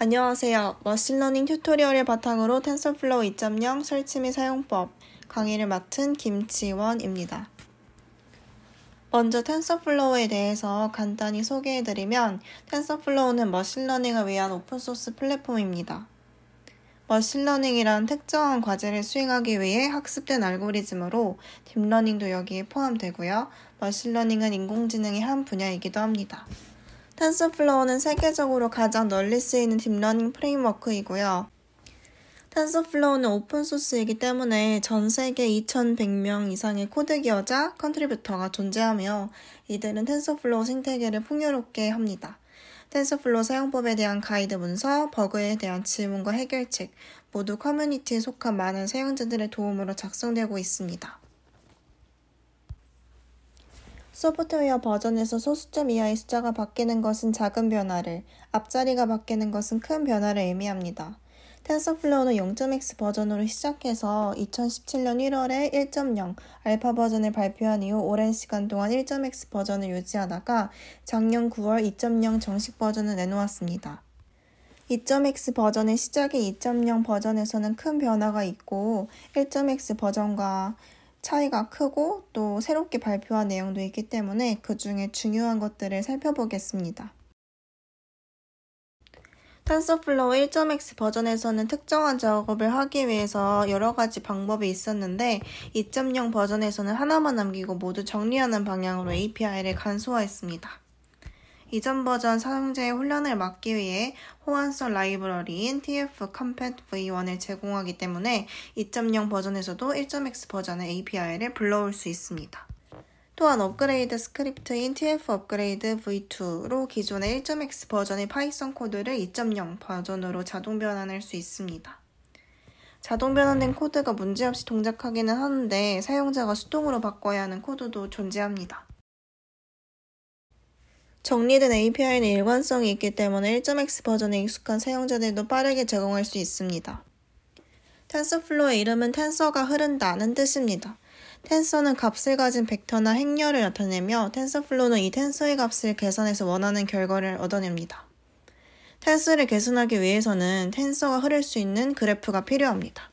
안녕하세요. 머신러닝 튜토리얼을 바탕으로 TensorFlow 2.0 설치 및 사용법 강의를 맡은 김지원입니다. 먼저 TensorFlow에 대해서 간단히 소개해드리면 TensorFlow는 머신러닝을 위한 오픈소스 플랫폼입니다. 머신러닝이란 특정한 과제를 수행하기 위해 학습된 알고리즘으로 딥러닝도 여기에 포함되고요. 머신러닝은 인공지능의 한 분야이기도 합니다. TensorFlow는 세계적으로 가장 널리 쓰이는 딥러닝 프레임워크이고요. TensorFlow는 오픈소스이기 때문에 전 세계 2,100명 이상의 코드 기여자, contributor가 존재하며 이들은 TensorFlow 생태계를 풍요롭게 합니다. TensorFlow 사용법에 대한 가이드 문서, 버그에 대한 질문과 해결책, 모두 커뮤니티에 속한 많은 사용자들의 도움으로 작성되고 있습니다. 소프트웨어 버전에서 소수점 이하의 숫자가 바뀌는 것은 작은 변화를, 앞자리가 바뀌는 것은 큰 변화를 의미합니다. TensorFlow는 0.x 버전으로 시작해서 2017년 1월에 1.0 알파 버전을 발표한 이후 오랜 시간 동안 1.x 버전을 유지하다가 작년 9월 2.0 정식 버전을 내놓았습니다. 2.x 버전의 시작인 2.0 버전에서는 큰 변화가 있고 1.x 버전과 차이가 크고 또 새롭게 발표한 내용도 있기 때문에 그 중에 중요한 것들을 살펴보겠습니다. TensorFlow 1.x 버전에서는 특정한 작업을 하기 위해서 여러 가지 방법이 있었는데 2.0 버전에서는 하나만 남기고 모두 정리하는 방향으로 API를 간소화했습니다. 이전 버전 사용자의 혼란을 막기 위해 호환성 라이브러리인 TF Compat V1을 제공하기 때문에 2.0 버전에서도 1.x 버전의 API를 불러올 수 있습니다. 또한 업그레이드 스크립트인 TF upgrade V2로 기존의 1.x 버전의 Python 코드를 2.0 버전으로 자동 변환할 수 있습니다. 자동 변환된 코드가 문제없이 동작하기는 하는데 사용자가 수동으로 바꿔야 하는 코드도 존재합니다. 정리된 API는 일관성이 있기 때문에 1.x 버전에 익숙한 사용자들도 빠르게 적응할 수 있습니다. TensorFlow의 이름은 텐서가 흐른다는 뜻입니다. 텐서는 값을 가진 벡터나 행렬을 나타내며 TensorFlow는 이 텐서의 값을 계산해서 원하는 결과를 얻어냅니다. 텐서를 계산하기 위해서는 텐서가 흐를 수 있는 그래프가 필요합니다.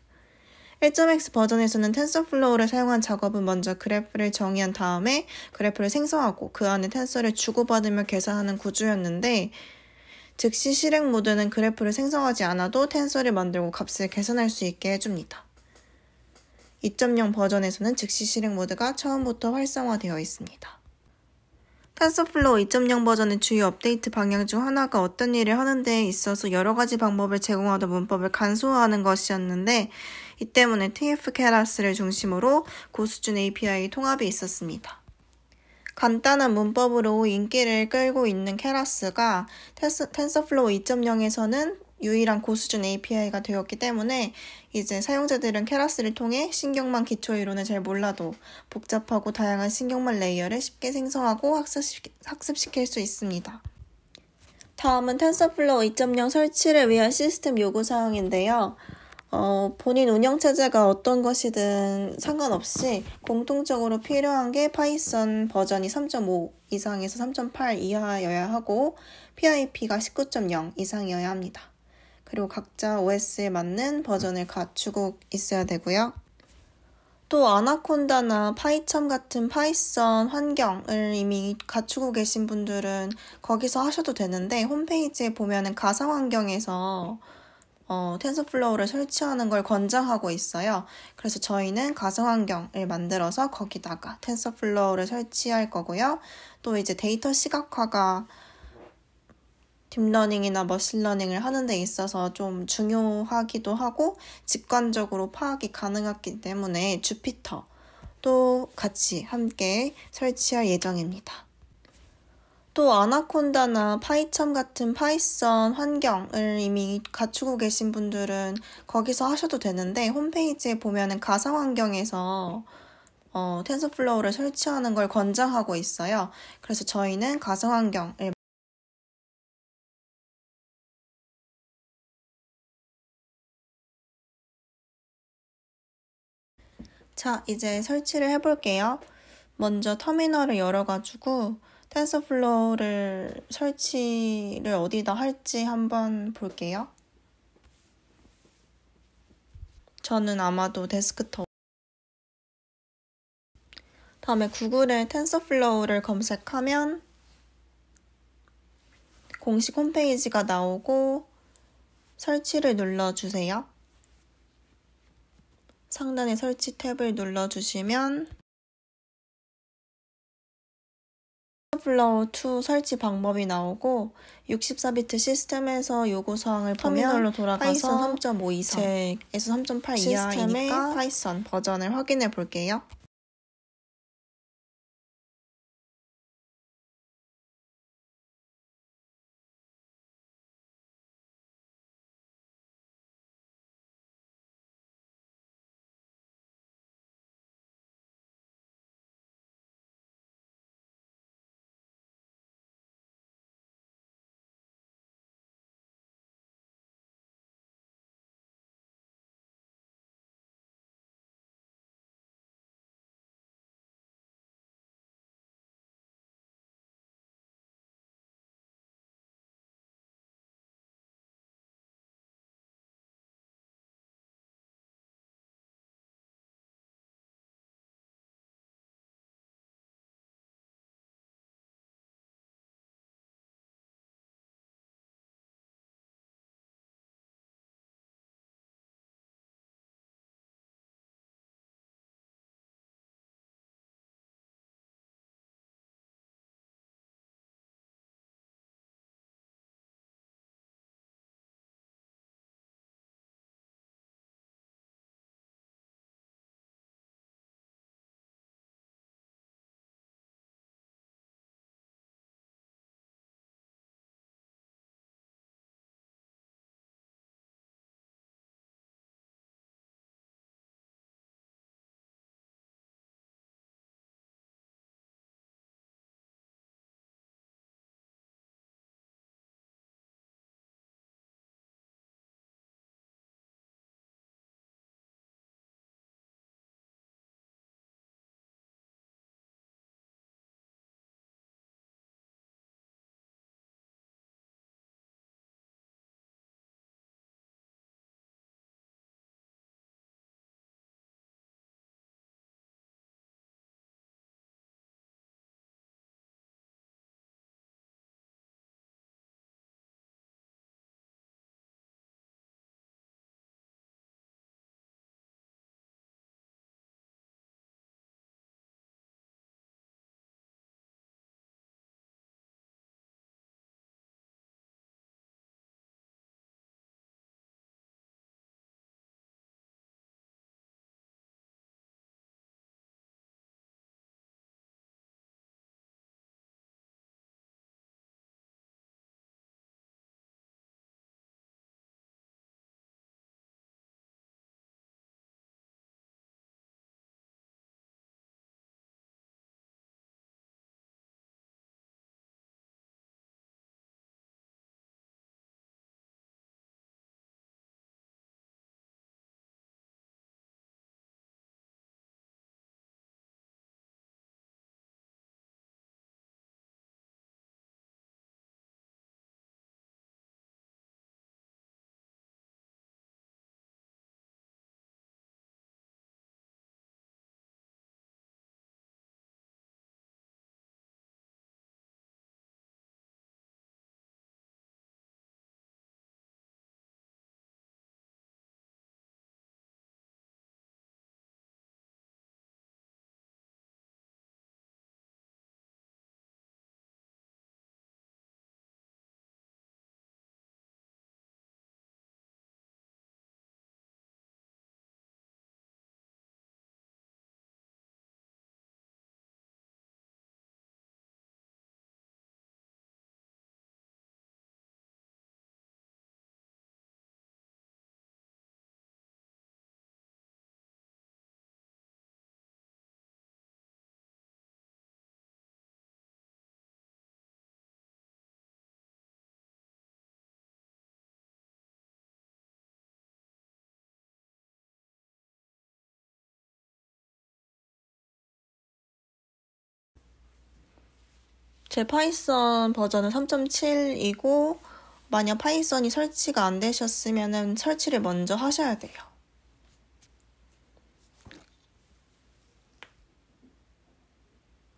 1.x 버전에서는 TensorFlow를 사용한 작업은 먼저 그래프를 정의한 다음에 그래프를 생성하고 그 안에 텐서를 주고받으며 계산하는 구조였는데 즉시 실행 모드는 그래프를 생성하지 않아도 텐서를 만들고 값을 계산할 수 있게 해줍니다. 2.0 버전에서는 즉시 실행 모드가 처음부터 활성화되어 있습니다. TensorFlow 2.0 버전의 주요 업데이트 방향 중 하나가 어떤 일을 하는 데 있어서 여러 가지 방법을 제공하던 문법을 간소화하는 것이었는데 이 때문에 TF Keras를 중심으로 고수준 API 통합이 있었습니다. 간단한 문법으로 인기를 끌고 있는 Keras가 TensorFlow 2.0에서는 유일한 고수준 API가 되었기 때문에 이제 사용자들은 Keras를 통해 신경망 기초 이론을 잘 몰라도 복잡하고 다양한 신경망 layer를 쉽게 생성하고 학습시, 학습시킬 수 있습니다. 다음은 TensorFlow 2.0 설치를 위한 시스템 요구 사항인데요. 어, 본인 운영체제가 어떤 것이든 상관없이 공통적으로 필요한 게 Python 버전이 3.5 이상에서 3.8 이하여야 하고 PIP가 19.0 이상이어야 합니다. 그리고 각자 OS에 맞는 버전을 갖추고 있어야 되고요. 또 Anaconda나 PyCharm 같은 Python 환경을 이미 갖추고 계신 분들은 거기서 하셔도 되는데 홈페이지에 보면은 가상 환경에서 어, TensorFlow를 설치하는 걸 권장하고 있어요. 그래서 저희는 가상 환경을 만들어서 거기다가 TensorFlow를 설치할 거고요. 또 이제 데이터 시각화가 딥러닝이나 머신러닝을 하는 데 있어서 좀 중요하기도 하고 직관적으로 파악이 가능하기 때문에 Jupyter도 같이 함께 설치할 예정입니다. 또 Anaconda나 PyCharm 같은 Python 환경을 이미 갖추고 계신 분들은 거기서 하셔도 되는데 홈페이지에 보면은 가상 환경에서 어, TensorFlow를 설치하는 걸 권장하고 있어요. 그래서 저희는 가상 환경을 자, 이제 설치를 해볼게요. 먼저 터미널을 열어가지고 TensorFlow를 설치를 어디다 할지 한번 볼게요. 저는 아마도 데스크톱. 다음에 구글에 TensorFlow를 검색하면 공식 홈페이지가 나오고 설치를 눌러주세요. 상단의 설치 탭을 눌러주시면 Flow 2 설치 방법이 나오고 64비트 시스템에서 요구 사항을 보면 돌아가서 파이썬 3.5 이상 에서 3.8 이하이니까 파이썬 버전을 확인해 볼게요. 제 Python 버전은 3.7이고 만약 Python이 설치가 안 되셨으면 설치를 먼저 하셔야 돼요.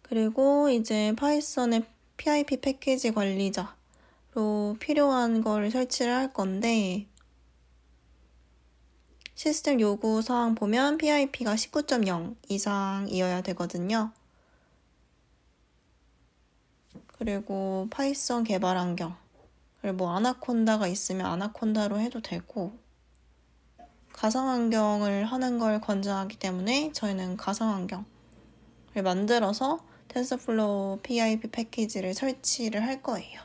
그리고 이제 Python의 PIP 패키지 관리자로 필요한 걸 설치를 할 건데 시스템 요구 사항 보면 PIP가 19.0 이상이어야 되거든요. 그리고 Python 개발 환경. 그리고 뭐 Anaconda가 있으면 Anaconda로 해도 되고 가상 환경을 하는 걸 권장하기 때문에 저희는 가상 환경을 만들어서 TensorFlow PIP 패키지를 설치를 할 거예요.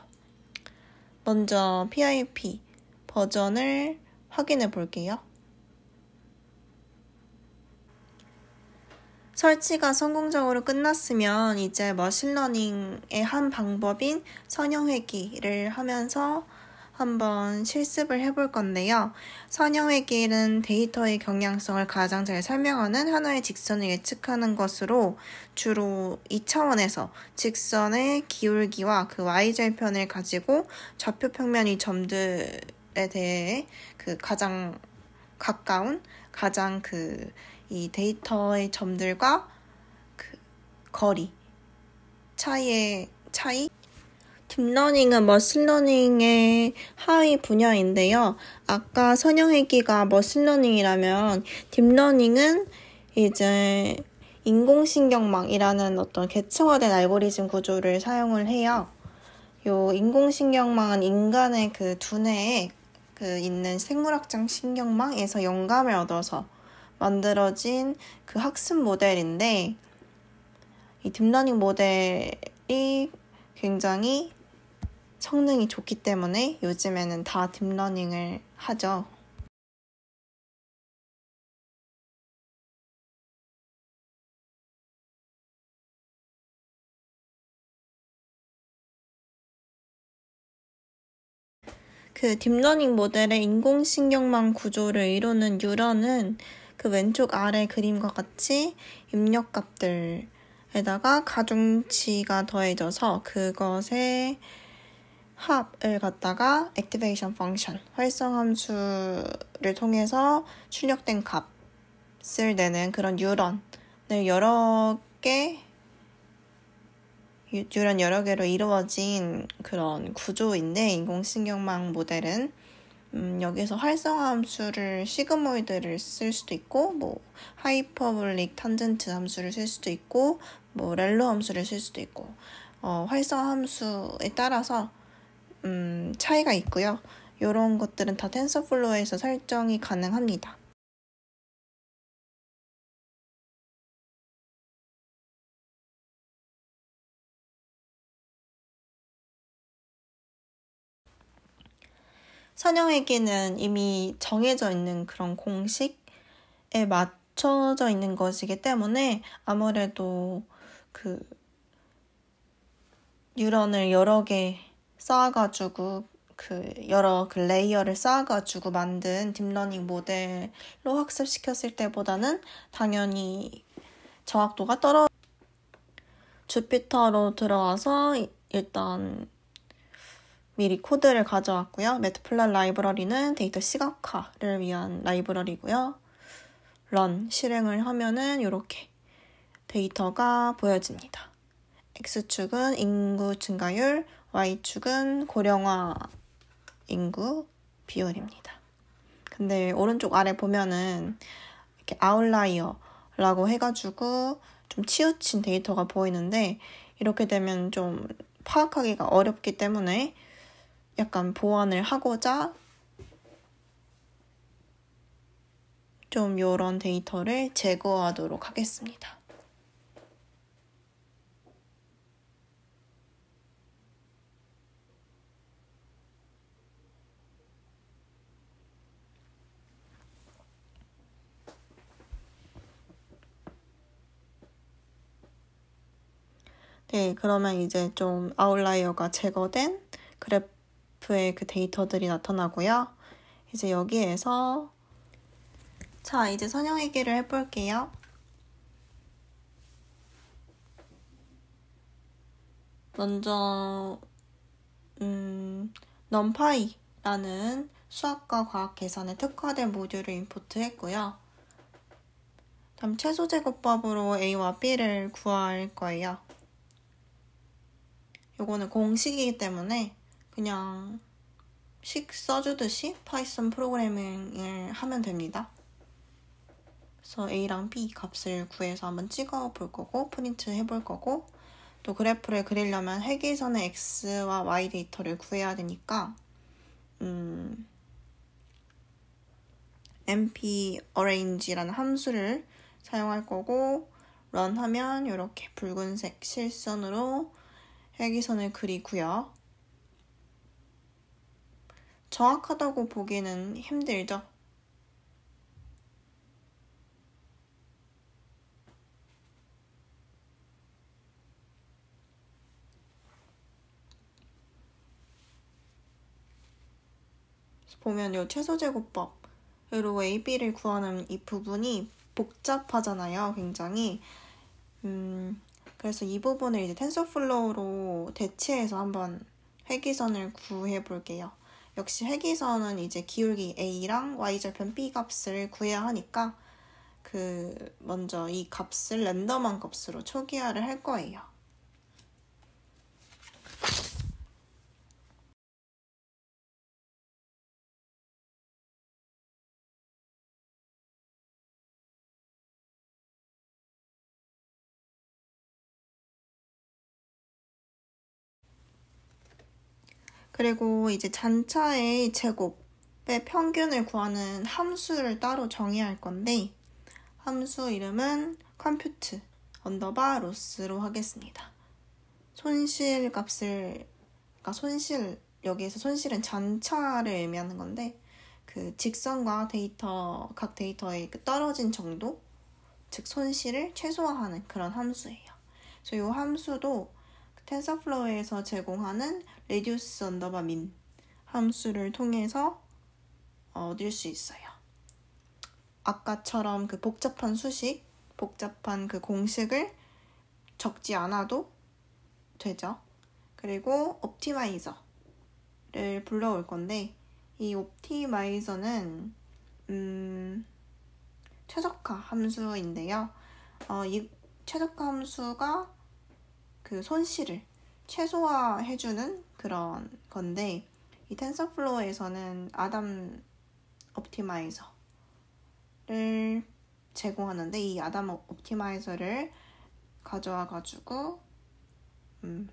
먼저 PIP 버전을 확인해 볼게요. 설치가 성공적으로 끝났으면 이제 머신러닝의 한 방법인 선형회귀를 하면서 한번 실습을 해볼 건데요. 선형회귀는 데이터의 경향성을 가장 잘 설명하는 하나의 직선을 예측하는 것으로 주로 2차원에서 직선의 기울기와 그 y절편을 가지고 좌표 평면이 점들에 대해 그 가장 가까운 가장 그이 데이터의 점들과 그 거리 차이의 차이 딥러닝은 머신러닝의 하위 분야인데요. 아까 선형회귀가 머신러닝이라면 딥러닝은 이제 인공신경망이라는 어떤 계층화된 알고리즘 구조를 사용을 해요. 요 인공신경망은 인간의 그 두뇌에 그 있는 생물학적 신경망에서 영감을 얻어서 만들어진 그 학습 모델인데 이 딥러닝 모델이 굉장히 성능이 좋기 때문에 요즘에는 다 딥러닝을 하죠. 그 딥러닝 모델의 인공신경망 구조를 이루는 뉴런은 그 왼쪽 아래 그림과 같이 입력값들에다가 가중치가 더해져서 그것의 합을 갖다가 activation function 활성 함수를 통해서 출력된 값을 내는 그런 뉴런을 여러 개 뉴런 여러 개로 이루어진 그런 구조인데 인공신경망 모델은 음, 여기서 활성화 함수를 sigmoid를 쓸 수도 있고 뭐 hyperbolic tangent 함수를 쓸 수도 있고 뭐 ReLU 함수를 쓸 수도 있고 어, 활성화 함수에 따라서 음, 차이가 있고요. 이런 것들은 다 TensorFlow에서 설정이 가능합니다. 선형회귀는 이미 정해져 있는 그런 공식에 맞춰져 있는 것이기 때문에 아무래도 그 뉴런을 여러 개 쌓아가지고 그 여러 그 layer를 쌓아가지고 만든 딥러닝 모델로 학습시켰을 때보다는 당연히 정확도가 떨어 Jupyter로 들어와서 일단 미리 코드를 가져왔고요. Matplot 라이브러리는 데이터 시각화를 위한 라이브러리고요. run 실행을 하면은 이렇게 데이터가 보여집니다. X축은 인구 증가율, Y축은 고령화 인구 비율입니다. 근데 오른쪽 아래 보면은 이렇게 outlier라고 해가지고 좀 치우친 데이터가 보이는데 이렇게 되면 좀 파악하기가 어렵기 때문에 약간 보완을 하고자 좀 이런 데이터를 제거하도록 하겠습니다. 네, 그러면 이제 좀 outlier가 제거된 그래프 그래프의 그 데이터들이 나타나고요. 이제 여기에서 자, 이제 선형회귀를 해볼게요. 먼저 음, NumPy라는 수학과 과학 계산에 특화된 모듈을 import했고요. 다음 최소 제곱법으로 a와 b를 구할 거예요. 요거는 공식이기 때문에 그냥 식 써주듯이 Python 프로그래밍을 하면 됩니다. 그래서 a랑 b 값을 구해서 한번 찍어 볼 거고 프린트 해볼 거고 또 그래프를 그리려면 회귀선의 x와 y 데이터를 구해야 되니까 음, np arrange라는 함수를 사용할 거고 run 하면 이렇게 붉은색 실선으로 회계선을 그리고요. 정확하다고 보기는 힘들죠. 보면 이 최소제곱법 으로 AB를 구하는 이 부분이 복잡하잖아요, 굉장히. 음, 그래서 이 부분을 이제 TensorFlow로 대체해서 한번 회귀선을 구해 볼게요. 역시 회귀선은 이제 기울기 a랑 y절편 b 값을 구해야 하니까 그 먼저 이 값을 랜덤한 값으로 초기화를 할 거예요. 그리고 이제 잔차의 제곱의 평균을 구하는 함수를 따로 정의할 의 건데 함수 이름은 compute underbar loss로 하겠습니다. 손실 값을 그러니까 손실 여기에서 손실은 잔차를 의미하는 건데 그 직선과 데이터 각 데이터의 그 떨어진 정도 즉 손실을 최소화하는 그런 함수예요. 그래서 이 함수도 TensorFlow에서 제공하는 reduce underbar mean 함수를 통해서 얻을 수 있어요. 아까처럼 그 복잡한 수식, 복잡한 그 공식을 적지 않아도 되죠. 그리고 optimizer를 불러올 건데 이 optimizer는 음, 최적화 함수인데요. 어, 이 최적화 함수가 그 손실을 최소화해주는 그런 건데 이 TensorFlow에서는 Adam optimizer를 제공하는데 이 Adam optimizer를 가져와 가지고 음,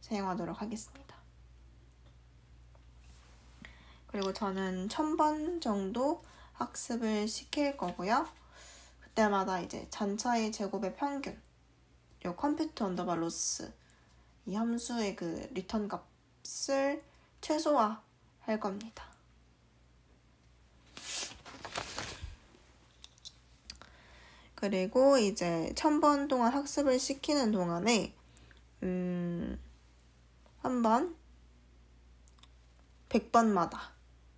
사용하도록 하겠습니다. 그리고 저는 1000번 정도 학습을 시킬 거고요. 그때마다 이제 잔차의 제곱의 평균 요 compute underbar loss 이 함수의 그 리턴 값을 최소화 할 겁니다. 그리고 이제 천번 동안 학습을 시키는 동안에 음, 한 번 100번마다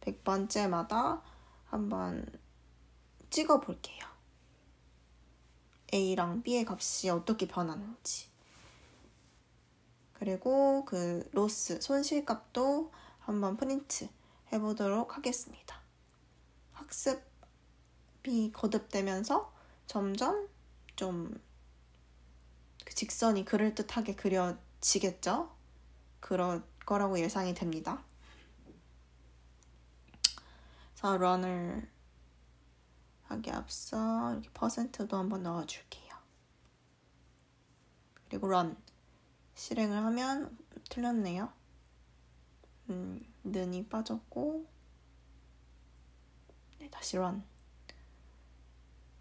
100번째마다 한 번 찍어 볼게요. A랑 B의 값이 어떻게 변하는지. 그리고 그 로스, 손실값도 한번 프린트 해보도록 하겠습니다. 학습이 거듭되면서 점점 좀 그 직선이 그럴듯하게 그려지겠죠? 그럴 거라고 예상이 됩니다. 자, run을 하기 앞서 이렇게 퍼센트도 한번 넣어줄게요. 그리고 run 실행을 하면 틀렸네요. 음, 는이 빠졌고 네, 다시 run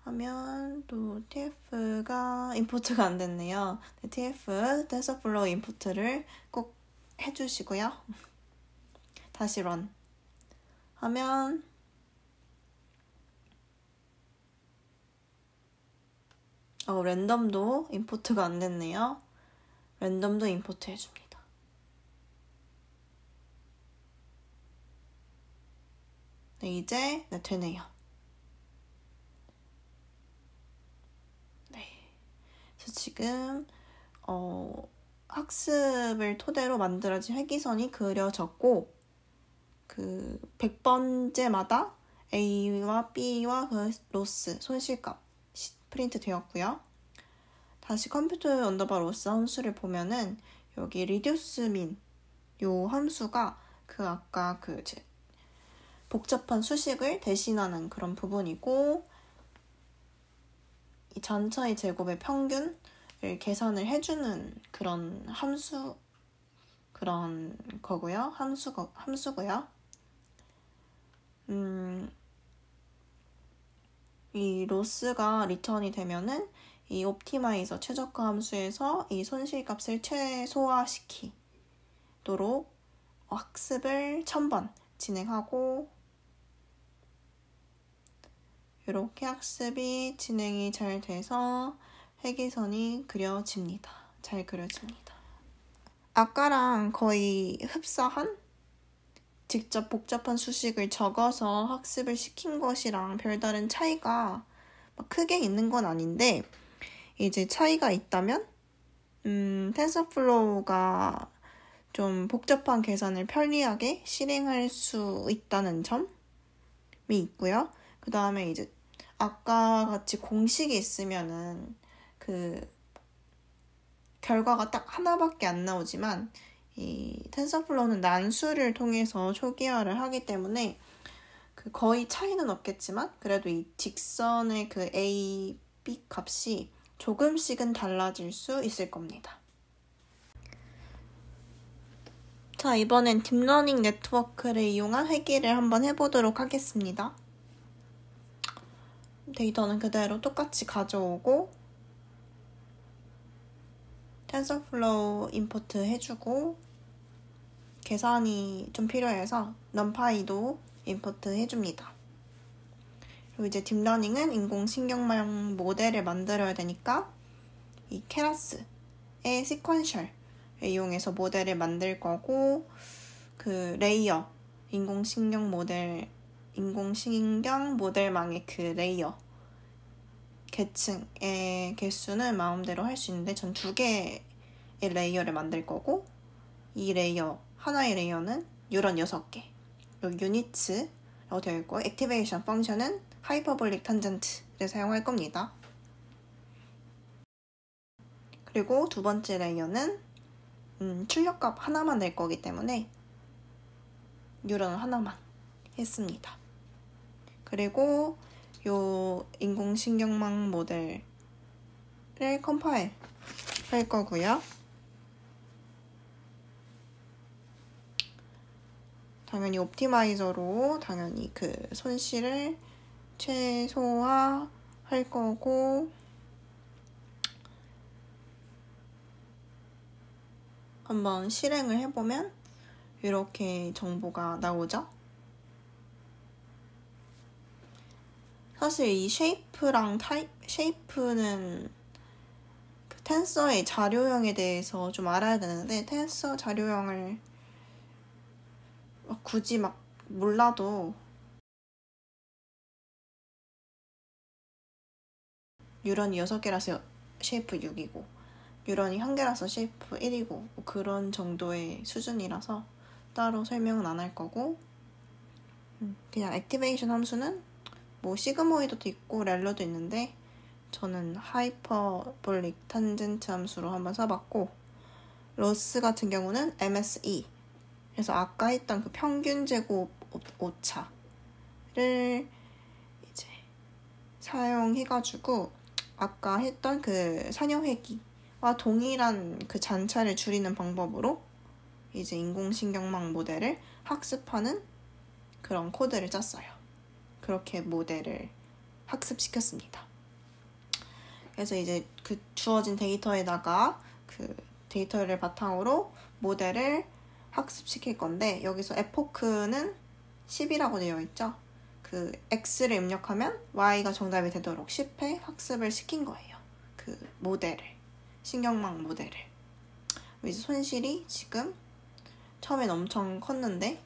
하면 또 tf가 임포트가 안 됐네요. 네, tf TensorFlow 임포트를 꼭 해주시고요. 다시 run 하면 어, 랜덤도 임포트가 안 됐네요. 랜덤도 임포트 해줍니다. 네, 이제 네, 되네요. 네. 그래서 지금 어, 학습을 토대로 만들어진 회귀선이 그려졌고 그 100번째마다 A와 B와 그 loss 손실값 프린트 되었고요. 다시 compute underbar loss 함수를 보면은 여기 reduce mean 요 함수가 그 아까 그 복잡한 수식을 대신하는 그런 부분이고 이 전체의 제곱의 평균을 계산을 해주는 그런 함수 그런 거고요. 함수 함수고요. 음, 이 로스가 리턴이 되면은 이 옵티마이저 최저가 함수에서 이 손실값을 최소화시키도록 학습을 1000번 진행하고 이렇게 학습이 진행이 잘 돼서 회계선이 그려집니다. 잘 그려집니다. 아까랑 거의 흡사한 직접 복잡한 수식을 적어서 학습을 시킨 것이랑 별다른 차이가 크게 있는 건 아닌데 이제 차이가 있다면 음, TensorFlow가 좀 복잡한 계산을 편리하게 실행할 수 있다는 점이 있고요. 그 다음에 이제 아까 같이 공식이 있으면은 그 결과가 딱 하나밖에 안 나오지만 이 TensorFlow는 난수를 통해서 초기화를 하기 때문에 그 거의 차이는 없겠지만 그래도 이 직선의 그 a, b 값이 조금씩은 달라질 수 있을 겁니다. 자, 이번엔 딥러닝 네트워크를 이용한 회귀를 한번 해보도록 하겠습니다. 데이터는 그대로 똑같이 가져오고 TensorFlow import 해주고 계산이 좀 필요해서 NumPy도 import 해줍니다. 그리고 이제 딥러닝은 인공신경망 모델을 만들어야 되니까 이 Keras의 sequential을 이용해서 모델을 만들 거고 그 layer 인공신경 모델 인공신경 모델망의 그 layer 계층의 개수는 마음대로 할 수 있는데 전 두 개의 layer를 만들 거고 이 layer 하나의 layer는 뉴런 6개 units라고 되어 있고 activation function은 hyperbolic tangent를 사용할 겁니다. 그리고 두 번째 layer는 음, 출력값 하나만 낼 거기 때문에 뉴런 하나만 했습니다. 그리고 요 인공신경망 모델을 compile 할 거고요. 당연히 optimizer로 당연히 그 손실을 최소화 할 거고 한번 실행을 해보면 이렇게 정보가 나오죠. 사실 이 shape이랑 타입, shape는 그 텐서의 자료형에 대해서 좀 알아야 되는데 텐서 자료형을 굳이 막 몰라도 뉴런이 6개라서 shape 6이고 뉴런이 1개라서 shape 1이고 뭐 그런 정도의 수준이라서 따로 설명은 안 할 거고 음, 그냥 activation 함수는 뭐 sigmoid도 있고 ReLU도 있는데 저는 hyperbolic tangent 함수로 한번 써봤고 loss 같은 경우는 MSE 그래서 아까 했던 그 평균 제곱 오차를 이제 사용해가지고 아까 했던 그 선형회귀와 동일한 그 잔차를 줄이는 방법으로 이제 인공신경망 모델을 학습하는 그런 코드를 짰어요. 그렇게 모델을 학습시켰습니다. 그래서 이제 그 주어진 데이터에다가 그 데이터를 바탕으로 모델을 학습시킬 건데 여기서 에포크는 10이라고 되어 있죠. 그 x를 입력하면 y가 정답이 되도록 10회 학습을 시킨 거예요. 그 모델을 신경망 모델을 이제 손실이 지금 처음엔 엄청 컸는데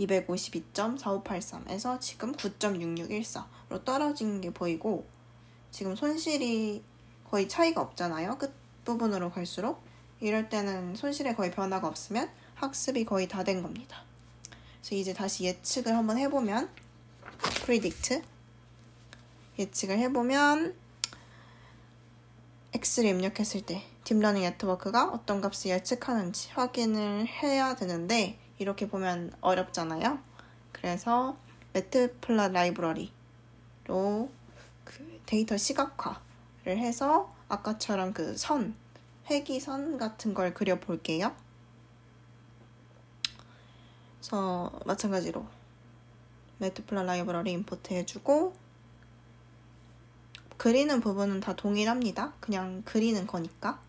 252.4583에서 지금 9.6614로 떨어진 게 보이고 지금 손실이 거의 차이가 없잖아요. 끝부분으로 갈수록 이럴 때는 손실에 거의 변화가 없으면 학습이 거의 다 된 겁니다. 그래서 이제 다시 예측을 한번 해보면 predict 예측을 해보면 x를 입력했을 때 딥러닝 네트워크가 어떤 값을 예측하는지 확인을 해야 되는데 이렇게 보면 어렵잖아요. 그래서 matplot 라이브러리로 그 데이터 시각화를 해서 아까처럼 그 선, 회귀선 같은 걸 그려볼게요. 그래서 마찬가지로 매트플랫 라이브러리 임포트 해주고 그리는 부분은 다 동일합니다. 그냥 그리는 거니까.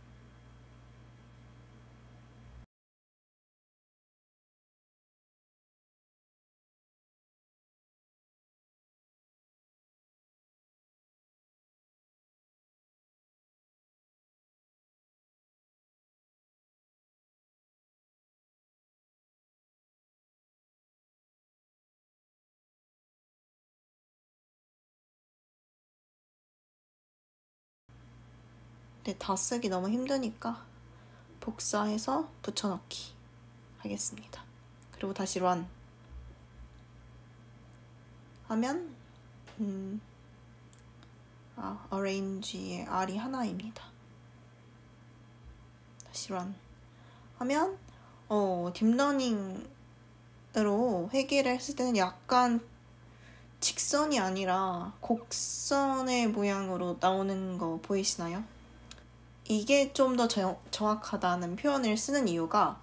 근데 다 쓰기 너무 힘드니까 복사해서 붙여넣기 하겠습니다. 그리고 다시 run 하면 음, 아, arrange의 R이 하나입니다. 다시 run 하면 어, 딥러닝으로 회계를 했을 때는 약간 직선이 아니라 곡선의 모양으로 나오는 거 보이시나요? 이게 좀 더 정확하다는 표현을 쓰는 이유가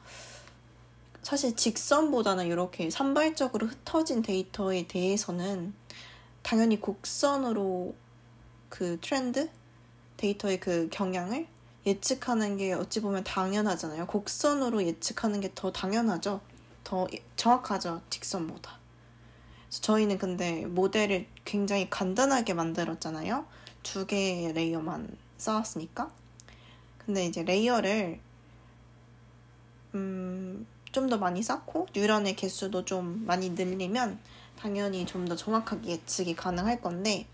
사실 직선보다는 이렇게 산발적으로 흩어진 데이터에 대해서는 당연히 곡선으로 그 트렌드 데이터의 그 경향을 예측하는 게 어찌 보면 당연하잖아요. 곡선으로 예측하는 게 더 당연하죠. 더 정확하죠. 직선보다. 저희는 근데 모델을 굉장히 간단하게 만들었잖아요. 두 개의 레이어만 쌓았으니까. 근데 이제 레이어를 음, 좀 더 많이 쌓고 뉴런의 개수도 좀 많이 늘리면 당연히 좀 더 정확하게 예측이 가능할 건데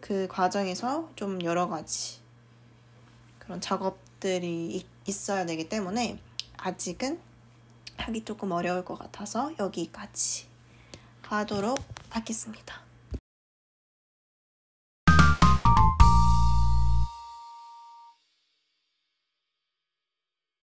그 과정에서 좀 여러 가지 그런 작업들이 있어야 되기 때문에 아직은 하기 조금 어려울 것 같아서 여기까지 하도록 하겠습니다.